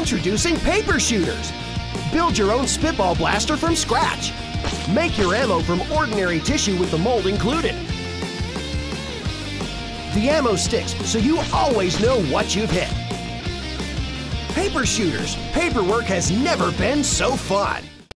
Introducing Paper Shooters. Build your own spitball blaster from scratch. Make your ammo from ordinary tissue with the mold included. The ammo sticks so you always know what you've hit. Paper Shooters. Paperwork has never been so fun.